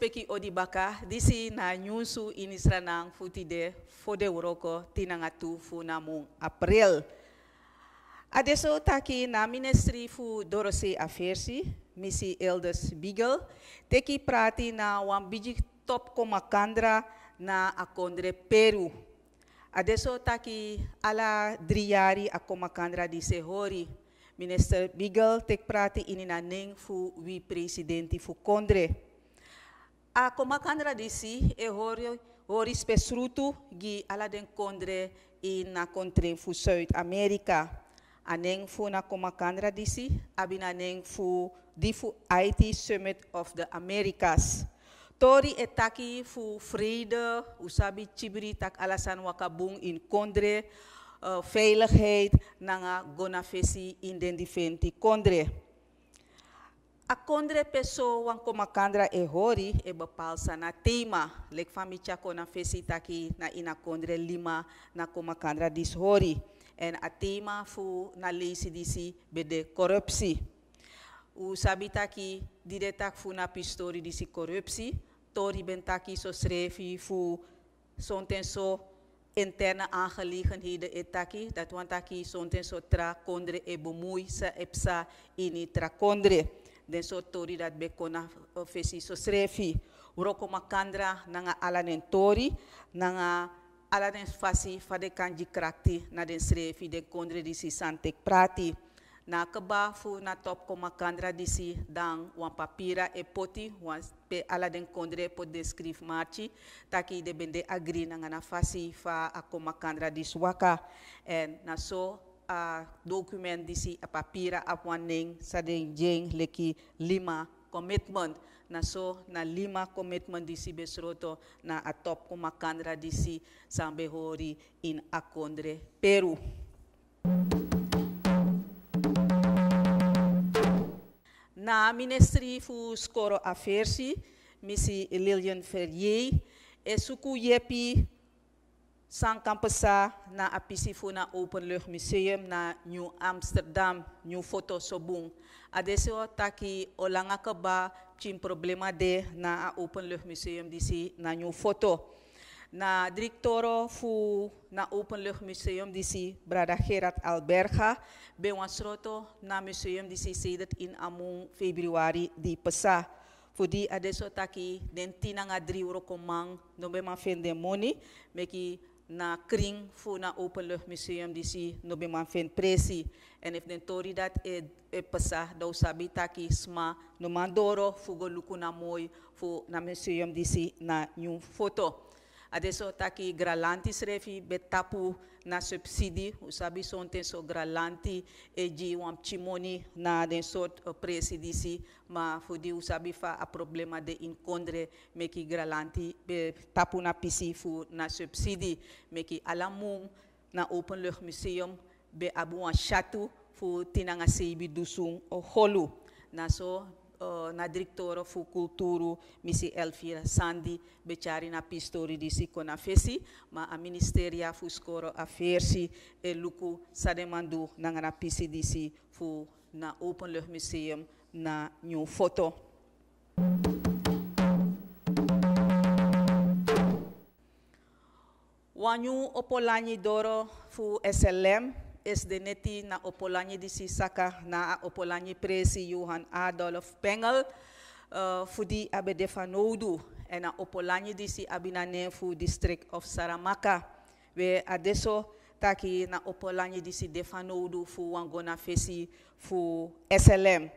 Wang lespeki odibaka, disi na nyunsu inisra nang futide fode uroko tinangatu fu namung April. Adesso taki na ministry fu Dorothy Afersi, misi Elders Beagle, teki prati na wan biji top komakandra na akondre Peru. Adesso taki ala driari a komakandra di sehori. Minister Beagle tek prati ini na ning fu wi presidenti fu kondre. A komakandra di si e hori hori spesrutu gi ala den kondre in na kontre fu Zuid-Amerika. Aneng fu na komakandra disi, abina neng fu di fu IT Summit of the Americas. Tori etaki fu vrede, usabi chibri tak alasan wakabung in kondre, uh, veiligheid, nanga gonafesi in den defenti kondre. A kondre peso wan komakandra e e bepaal sa na tema. Lek famicha kona fesi taki na ina kondre lima na komakandra dis hori. En a tema fu na lesi disi bede corruptie. U sabi taki diretak fu na pistori disi corruptie. Tori ben taki so schrefi fu so interne aangelegenheden etaki. Dat want taki sonten so tra kondre e bemoei sa epsa ini tra kondre. Den so tori be kona fesi so schrefi. Uroko makandra nanga alanen tori nanga ala den fasi fa de kanji krakti na den srefi de kondre disi santek prati. Na keba fu na top koma kandra disi dan wan papira e poti wan pe ala den kondre po de skrif marchi taki de bende agri na ngana fasi fa a koma kandra dis waka en na so a document disi a papira ap wan ning sa jeng leki lima commitment na so na lima commitment disi besroto na a top kuma kandra disi sambe hori in akondre Peru. Na ministry fu skoro afersi, misi Lilian Ferrier, e suku yepi san kampesa na apisi fu na Openluchtmuseum na New Amsterdam, New Foto Sobung. Adesio taki olanga kaba chin problema de na Openluchtmuseum disi na New Foto. Na directoro fu na Openluchtmuseum disi Brada Gerard Alberga, ben wasroto na museum disi sedert in among februari di pesa. Fu di adesso taki den tina nga drie euro komang no man fende money, meki na kring fu na Openluchtmuseum disi no be man fen presi. En if den tori dat e, e pesa do sabi taki sma no mandoro fu go luku na mooi fu na museum disi na new foto. Adesso taki gralanti srefi betapu na subsidi, usabi sonten so gralanti e ji wam chimoni na den sort uh, presi disi, ma fudi usabi fa a problema de inkondre meki gralanti be tapu na pisi fu na subsidi, meki alamum na openluchtmuseum be abu wan chatu fu tinanga seibi dusung o holu. Na so uh, na directora fu kulturu misi Elvira Sandi becari na pistori di si kona fesi ma a ministeria fu skoro fersi e luku sademandu na na pisi di si fu na Openluchtmuseum na new foto. Wanyu opolanyi doro fu SLM is de neti na opolanyi disi saka na opolanyi presi Johan Adolf Pengel uh, fu di abe defanodu en na opolanyi disi abinane fu district of Saramaka. We adesso taki na opolanyi disi defanodu fu wangona fesi fu SLM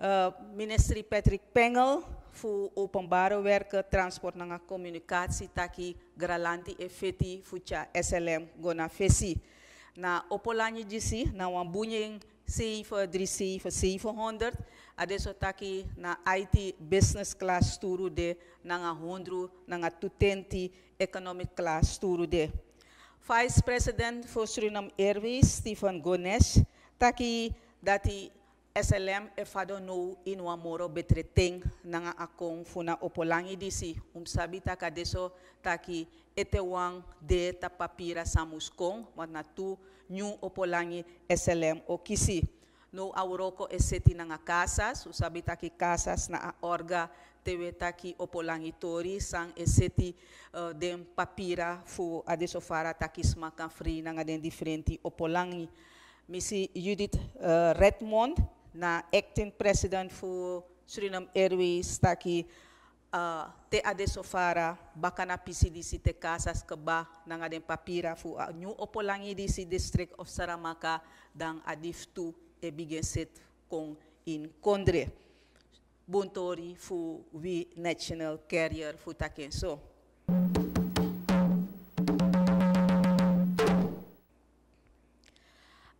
uh, ministry Patrick Pengel fu openbare werken, transport na communicatie taki gralanti e feti SLM gona fesi na opolanyi disi na wan bunying 737 700 adesso taki na IT business class turu de na nga hondru na nga tutenti economic class turu de. Vice President for Suriname Airways Stephen Gones taki dati SLM e fado no in wa moro betreteng nanga akong funa opolangi disi um sabi taka deso taki ete wang de ta papira samuskong wat na tu new opolangi SLM o kisi No auroko e seti nga casas, o sabi taki casas na a orga tewe taki opolangitori sang e seti uh, den papira fu adesso fara taki smakan free nga den differenti opolangi. Misi Judith uh, Redmond, na acting president fu Suriname Airways taki uh, te adesso fara bakana pisi disi te casas ke ba nanga den papira fu a uh, new opolangi disi district of Saramaka dan adif tu e begin set kon in Kondre. Buntori fu we national carrier fu taken so.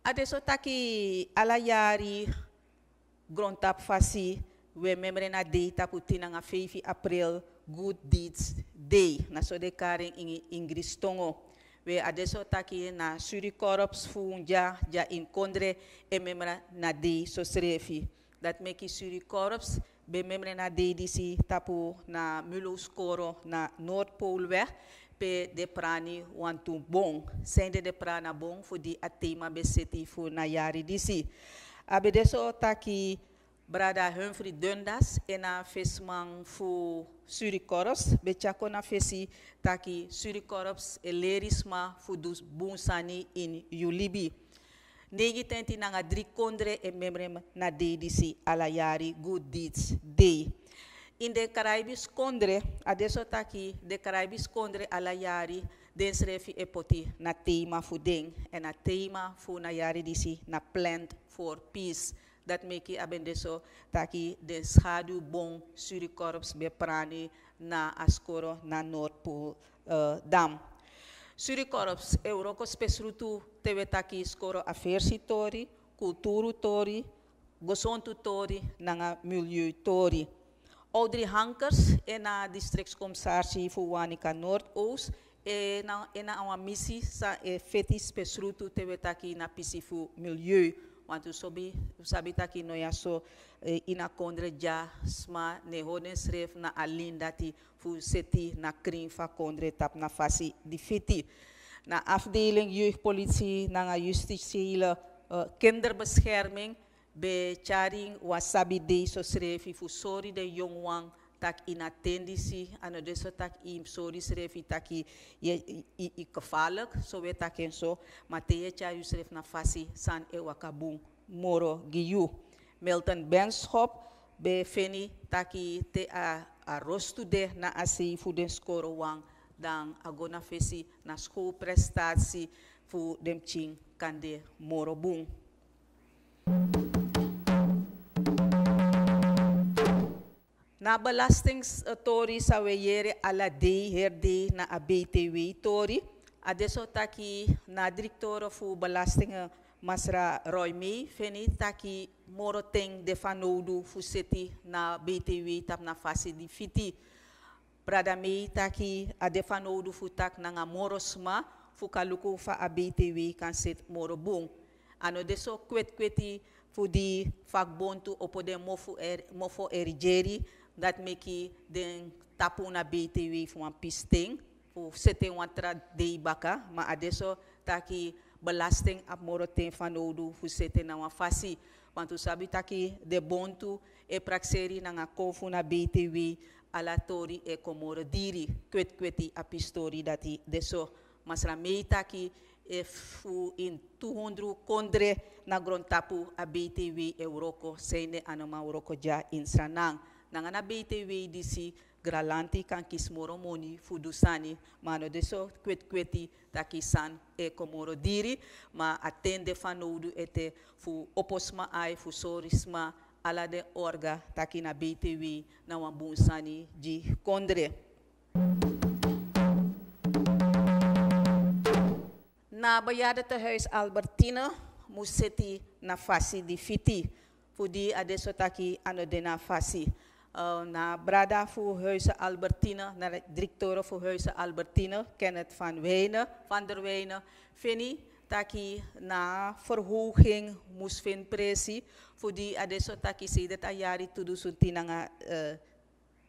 Adesso taki ala yari grontap fasi we membre na data putina nga 5 april good deeds day. Na so de karen in tongo we adesso taki na suri corps funja ja in kondre e membre na day so srefi dat meki suri corps be membre na day disi tapu na mulo skoro na noordpoolweg pe de prani wantu bong. Sende de prana bong fu di atema beseti fu na yari disi abedeso taki brada Humphrey Dundas ena fesman fu Surikoros, bechako na fesi taki Surikoros elerisma fu dus bunsani in Yulibi. Negi tenti nanga drie kondre e membrem na dedisi ala yari good deeds day. In de Caribis kondre, adesso taki de Caribis kondre ala yari den srefi e poti na tema fu ding en na tema fu na disi na plant for peace dat meki abendeso taki de schadu bon surikorps be prani na askoro na Noordpool uh, dam. Surikorps euroko spesrutu tewe taki skoro aversi tori, kulturu tori, gosontu tori, nanga milieu tori. Audrey Hankers en na districtscommissaris voor Wanika Noordoost en na en na een missie sa e fetis spesrutu tewe taki na pisifu milieu want u sobi sabi taki no ya so eh, ina kondre ja sma ne hoden sref na alin dati fu seti na kring fa kondre tap na fasi di fiti. Na afdeling jeugdpolitie na justitiële uh, kinderbescherming be charing wasabi de so srefi fu sorry de jongwang tak inatendisi ano deso tak i sorry srefi tak i i, i, i so we tak en so mateje cha you sref na fasi san e wakabung moro giyu Milton Benschop be feni taki te a a rostu de na asi fu den skoro wang dan agona fesi na schoolprestatie fu dem ching kande moro bung. Na belastingautori sa weyere ala day herde na a BTW tori. Adesso taki na directeur fu belasting masra Roy feni taki moro ting de fanodu fu seti na BTW tap na fase di fiti. Prada May taki a de fanodu fu tak na nga moro sma fu kaluku fa BTW kan set moro. Ano deso kwet kweti fu di fagbontu opo de mofu er, mofo erigeri dat meki den tapu na BTW fu een pisting fu sete wan tra dei baka ma adesso taki belasting ap moro ten van odu fu sete na wan fasi. Want u sabi taki de bontu e praxeri na kofu na BTW ala tori e komoro diri kwet kweti ap histori dati deso masra mei taki e fu in 200 kondre na gron tapu a BTW Euroko sene anoma Euroko ja in Sanang nangana BTW disi gralanti kan kis moro moni fudusani mano deso kwet kweti takisan e komoro diri ma atende fanodu ete fu oposma ai fu sorisma ala de orga taki na BTW na wambusani ji kondre. Na bejaardentehuis Albertine moest na fasi di fiti. Fudi adesso taki ano de na fasi. Uh, na brada voor Huizen Albertine, naar de directeur voor Huizen Albertine, Kenneth van Wijnen, van der Wijnen, Vinnie, taki na verhoging moest vinden presie, voor die adesso taki si dat ajari tudu sunti nga uh,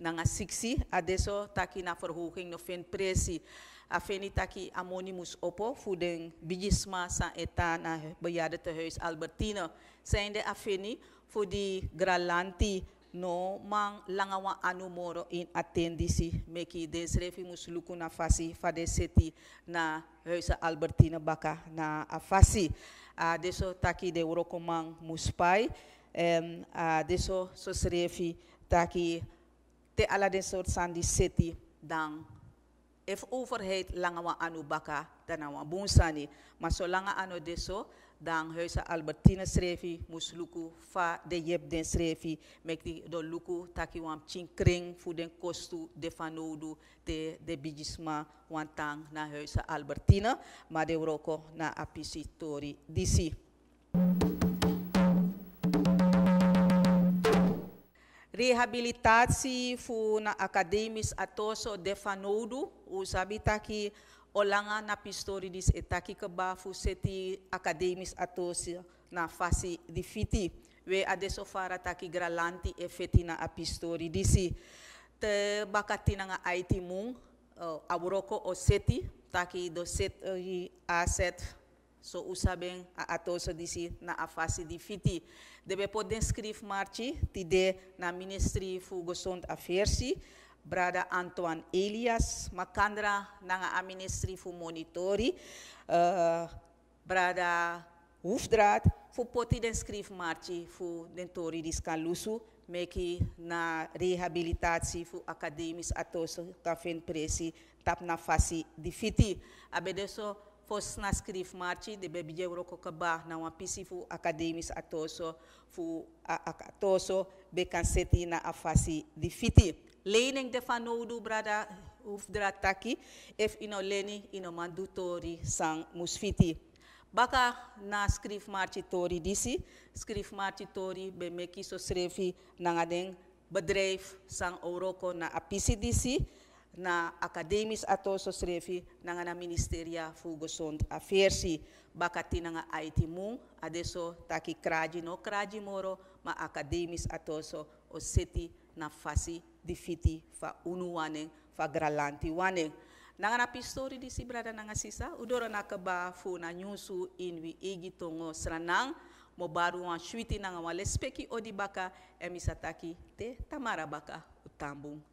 nanga 60 adesso taki na verhoging no fen presi a feni taki amonimus opo voor den bigisma sa eta na bejaardentehuis Albertina. Zijnde a feni voor die gralanti no man langawa anu moro in attendisi meki den srefi mus luku na fasi fade seti na huisa Albertina baka na afasi. A deso taki de uroko man muspai um, a deso so srefi taki te ala den soort sandi seti dan if overheid langawa anu baka dan awa bunsani maar zolang ano deso dan huisa Albertina srefi musluku fa de yep den srefi mekti do luku taki wam chinkring fu kostu de fanodu de de wantang na huisa Albertina maar de na apisi tori disi. Rehabilitatie fu na academis atoso de fanodu usabi taki olanga na pistori dis etaki keba fu seti academis atosi na fasi di fiti we adesso fara taki gralanti e feti na apistori disi. Te bakati na nga IT mung uh, aburoko o seti taki do set uh, asset so usabeng a atoso disi na a fasi di fiti debe poden skrif marchi tide na ministry fu gosond afersi brada Antoine Elias, makandra nanga a ministry fu monitori, uh, brada Hoefdraad, fu poti den skrif marchi fu den tori dis kalusu, meki na rehabilitatie fu academis atoso kafen presi tap na fasi di fiti. Abedeso fos na marchi de bebi je roko kaba na wan pisi fu academis atoso fu atoso be kan seti na a fasi di fiti. Lening de van nodu brada hoef taki if ino leni ino mandu tori sang musfiti. Baka na skrif marchi tori disi, skrif marchi tori be meki so srefi na den bedrijf sang oroko na apisi disi, na academis ato so srefi na na ministeria fu gezond afersi. Baka tinanga IT mung, adesso taki kraji no kraji moro, ma academis ato so o na fasi di fiti fa unu waneng fa gralanti waneng. Nanga na pistori di si brada nanga sisa, udoro na kaba fu na nyusu inwi igi tongo sranang, mo baru wan shwiti nanga wale speki odi baka, emisataki te tamara baka utambung